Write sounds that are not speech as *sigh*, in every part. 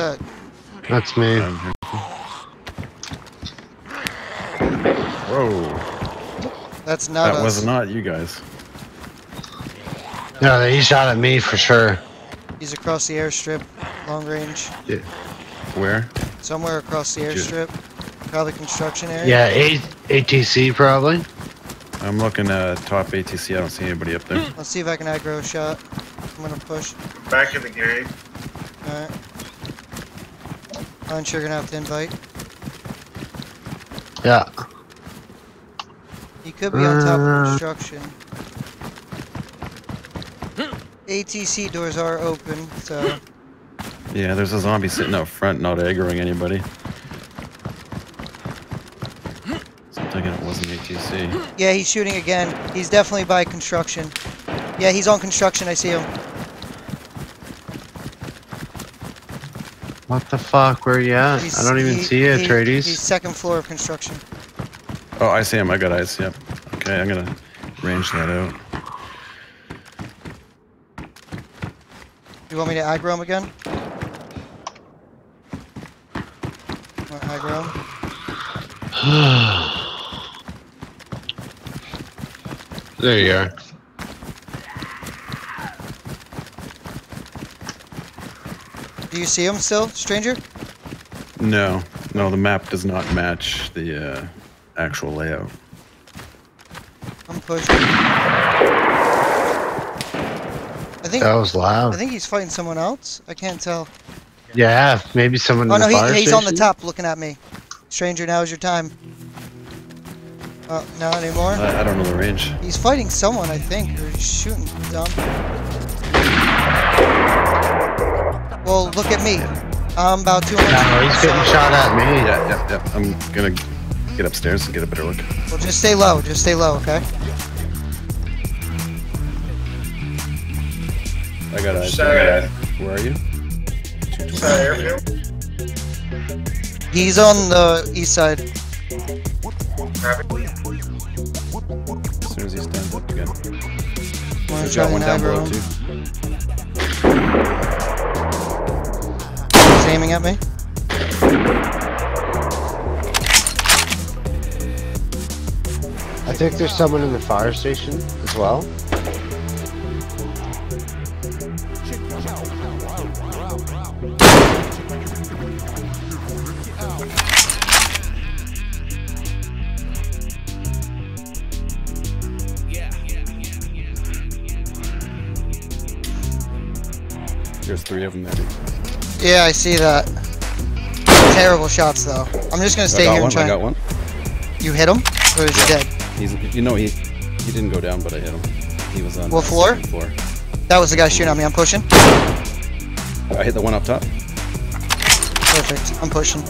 that? That's me. Whoa. That's not That us. was not you guys. No, he shot at me for sure. He's across the airstrip, long range. Yeah. Where? Somewhere across the airstrip. Probably construction area. Yeah, A ATC probably. I'm looking at top ATC. I don't see anybody up there. Let's see if I can aggro a shot. I'm gonna push. Back in the game. Alright. I'm sure gonna have to invite. Yeah. He could be on top of Uh. construction. ATC doors are open, so Yeah, there's a zombie sitting out front, not aggroing anybody. So I'm thinking it wasn't ATC. yeah, he's shooting again. He's definitely by construction. Yeah, he's on construction. I see him. What the fuck? Where are you at? He's- I don't even he- see you, he- Trades. He's second floor of construction. Oh, I see him. I got eyes. Yep. Okay, I'm gonna range that out. You want me to aggro him again? Want to aggro him? *sighs* there you are. Do you see him still, stranger? No, no, the map does not match the uh, actual layout. I'm pushing. I think That was loud. I think he's fighting someone else. I can't tell. Yeah, maybe someone Oh in no, the fire he, he's on the top looking at me. Stranger, now is your time. Oh, not anymore. I, I don't know the range. He's fighting someone, I think, or he's shooting dumb. Well, look at me. I'm about 200. No, he's getting so- shot at me. Yeah, yeah, yeah. I'm gonna get upstairs and get a better look. Well, just stay low. Just stay low, okay? I got eyes. Sorry. Where are you? Airfield. He's on the east side. As soon as he stands up again. Wanna I've try got one down below too. Aiming at me. I think there's someone in the fire station as well. There's three of them there. Yeah, I see that. Terrible shots, though. I'm just gonna stay here one. and try. I got one. You hit him, or is he Yeah. dead? He's, you know, he he didn't go down, but I hit him. He was on What the floor? floor. That was the guy shooting at me. I'm pushing. I hit the one up top. Perfect. I'm pushing.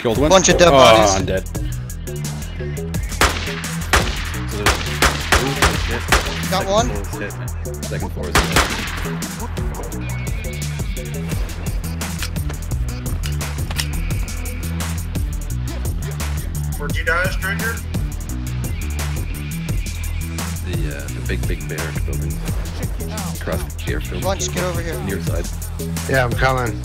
Killed one. Bunch of dead oh, bodies. I'm dead. So there's- ooh, shit. Got Second one? floor. Second floor is hit. Where'd you die, stranger? Big big barrack building across the airfield. Lunch, get over here. Near side. Yeah, I'm coming.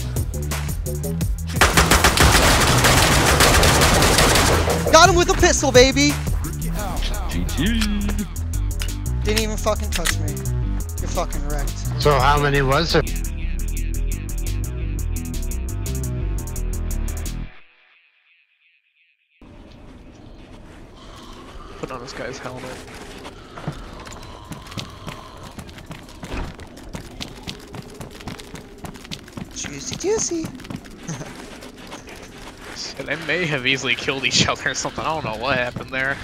Got him with a pistol, baby. GG. Didn't even fucking touch me. You're fucking wrecked. So how many was there? Put on this guy's helmet. Juicy, juicy. *laughs* They may have easily killed each other or something. I don't know what happened there.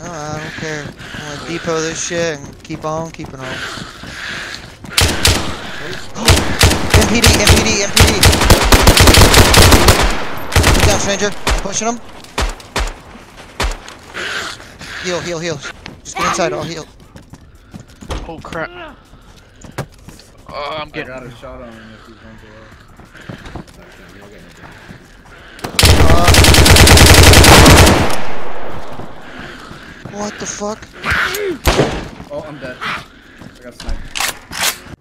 No, I don't care. I'm gonna depot this shit and keep on keeping on. *gasps* MPD, MPD, MPD. Get down, stranger. Pushing him. Heal, heal, heal. Just get inside, I'll heal. Oh crap. Oh, I'm I getting. got a shot on him if he runs away. What the fuck? Oh, I'm dead. I got sniped.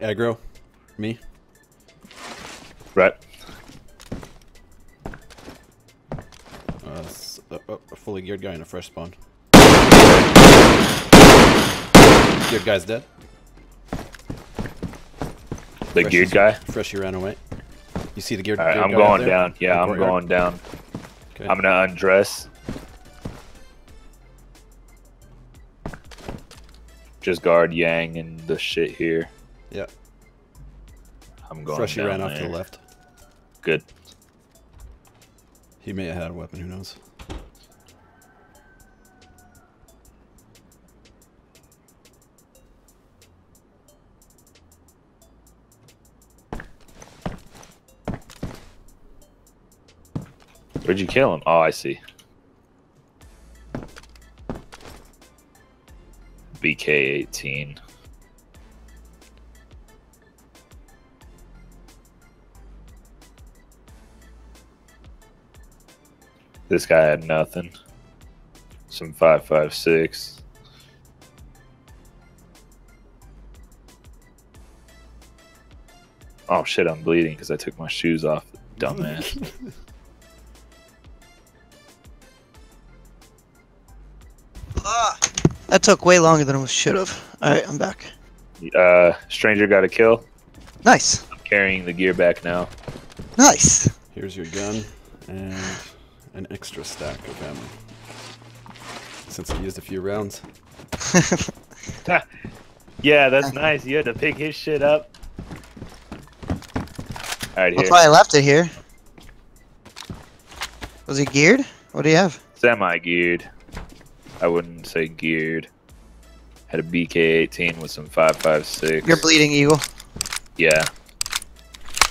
Aggro. Me. Right. Fully geared guy in a fresh spawn. Geared guy's dead. The Fresh geared guy. Fresh, he ran away. You see the geared, Alright, geared I'm guy out going there? down. Yeah, I'm courtyard? going down. Okay. I'm gonna undress. Just guard Yang and the shit here. Yeah. I'm going Fresh, he down ran off to the left. Good. He may have had a weapon, who knows? Where'd you kill him? Oh, I see. BK18. This guy had nothing. Some 556. Oh shit, I'm bleeding because I took my shoes off. Dumbass. *laughs* that took way longer than it should have. Alright, I'm back. uh, stranger got a kill. Nice. I'm carrying the gear back now. Nice. Here's your gun and an extra stack of ammo. Since I used a few rounds. *laughs* Yeah, that's nice. You had to pick his shit up. Alright, here. That's why I left it here. Was he geared? What do you have? Semi geared. I wouldn't say geared. Had a BK 18 with some 556. You're bleeding, Eagle. Yeah.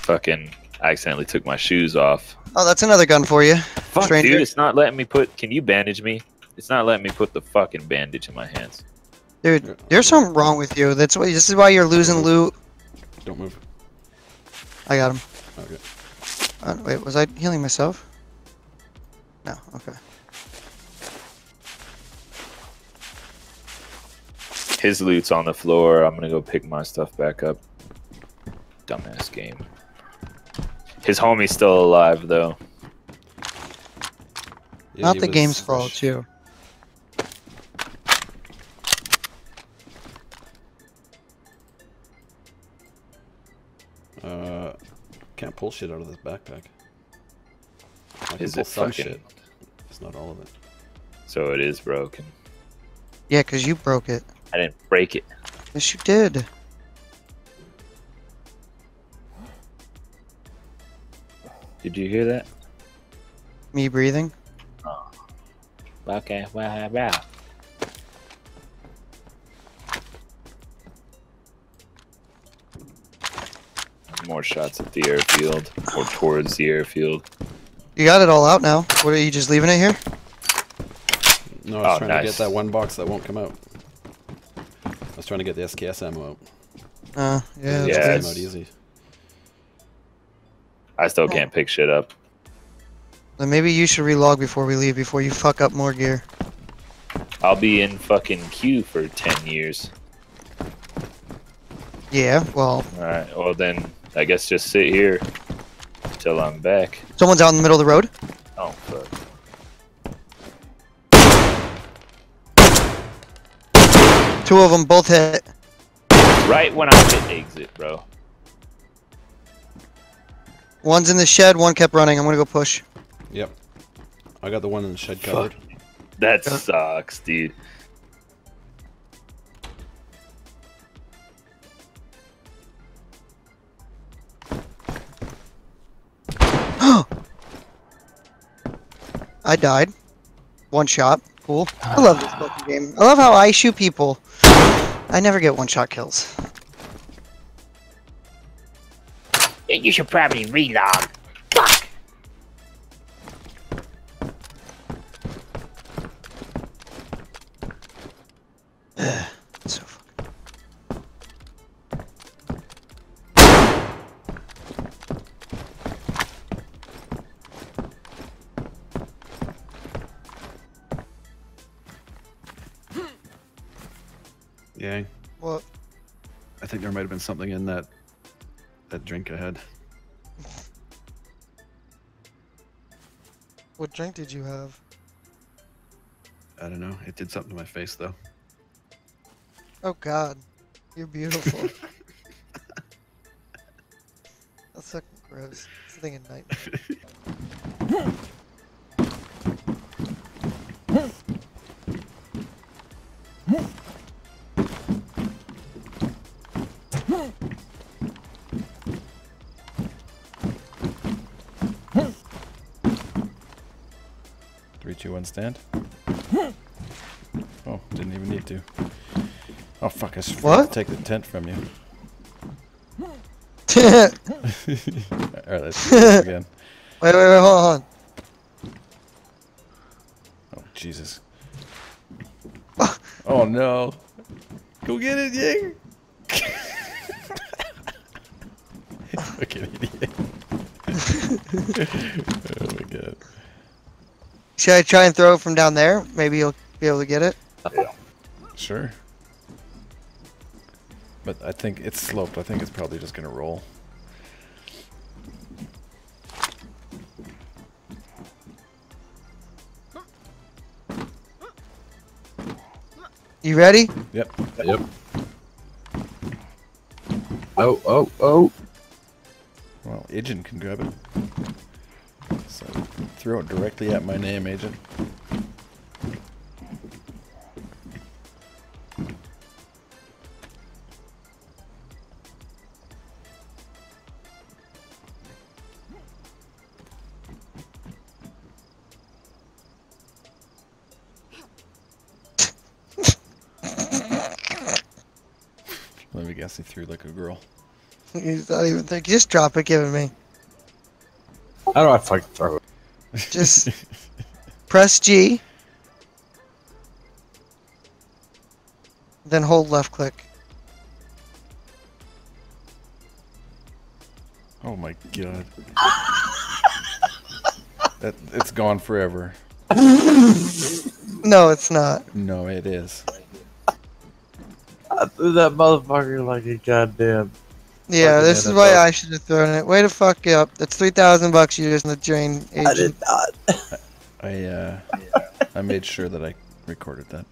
Fucking accidentally took my shoes off. Oh, that's another gun for you. Fuck, Stranger. dude, it's not letting me put. Can you bandage me? It's not letting me put the fucking bandage in my hands. Dude, there's something wrong with you. That's why. This is why you're losing loot. Don't move. I got him. Okay. Uh, wait, was I healing myself? No. Okay. His loot's on the floor. I'm gonna go pick my stuff back up. Dumbass game. His homie's still alive though. Yeah, Not the was game's fault, fresh. too. Uh, can't pull shit out of this backpack. I can Is pull it some fucking- shit. It's not all of it. So it is broken. Yeah, 'cause you broke it. I didn't break it. Yes, you did. Did you hear that? Me breathing. Oh. Okay, well, how about? More shots at the airfield or towards the airfield. You got it all out now. What are you just leaving it here? No, I was Oh, trying to get that one box that won't come out. I was trying to get the SKS ammo out. Uh, yeah. It That's Yeah, it's- out easy. I still can't pick shit up. Then maybe you should relog before we leave, before you fuck up more gear. I'll be in fucking queue for 10 years. Yeah. Well, Alright, well then, I guess just sit here until I'm back. someone's out in the middle of the road. Oh, fuck. Two of them both hit. Right when I hit exit, bro. One's in the shed. One kept running. I'm gonna go push. Yep. I got the one in the shed Fuck. covered. That sucks, dude. *gasps* I died. One shot. Cool. I love this fucking game. I love how I shoot people. I never get one shot kills. You should probably relog. Think there might have been something in that that drink I had. What drink did you have? I don't know. It did something to my face though. Oh God, you're beautiful. *laughs* That's fucking gross. It's a thing at night. One, stand. Oh, didn't even need to. Oh fuck! I What? take the tent from you. wait, *laughs* All right, let's do this *laughs* again. wait, wait, wait, hold on. Oh Jesus! *laughs* Oh no! Go get it, Yang! Fucking idiot! oh my god! Should I try and throw it from down there? Maybe you'll be able to get it. Yeah. Sure. But I think it's sloped. I think it's probably just gonna roll. You ready? Yep. Yep. Oh, oh, oh. Well, Agent can grab it. So throw it directly at my name, Agent. Let me guess, he threw like a girl. You don't even think. Just drop it. Give it me. How do I fucking throw it? Just press G. Then hold left click. Oh my god. that, it's gone forever. No, it's not. No, it is. I threw that motherfucker like a goddamn. Yeah, this is why I should have thrown it. Way to fuck you up. That's three thousand bucks you just in the drain, Agent. I did agent. not. *laughs* I uh I made sure that I recorded that.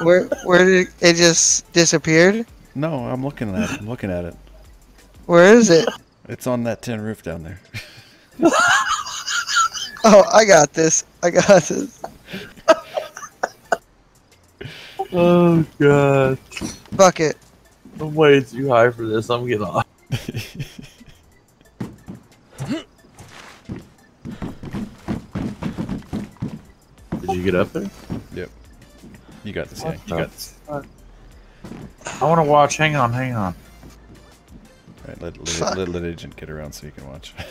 Where where did it, it just disappeared? No, I'm looking at it. I'm looking at it. Where is it? It's on that tin roof down there. *laughs* Oh, I got this. I got this. *laughs* Oh god. Fuck it. I'm way too high for this. I'm getting off. Did you get up there? Yep. You got this, Yang. You got this. I want to watch. Hang on, hang on. Alright, let, let, let, let agent get around so you can watch. *laughs*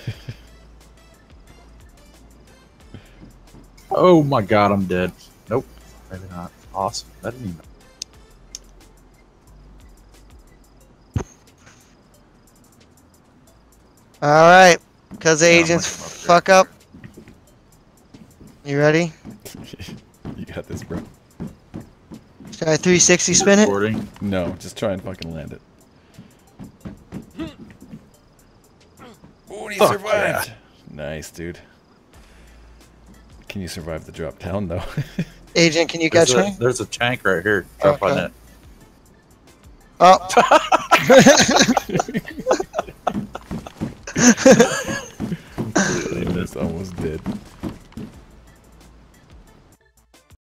Oh my god, I'm dead. Nope. Maybe not. Awesome. I didn't even. All right, cause the agents looking up fuck up. You ready? *laughs* you got this, bro. Should I 360 spin it? Recording. No, just try and fucking land it. Oh, he Fuck survived! Nice, dude. Can you survive the drop down, though? *laughs* Agent, can you There's catch a, me? there's a tank right here. Jump on it. Oh. *laughs* *laughs* Was almost dead.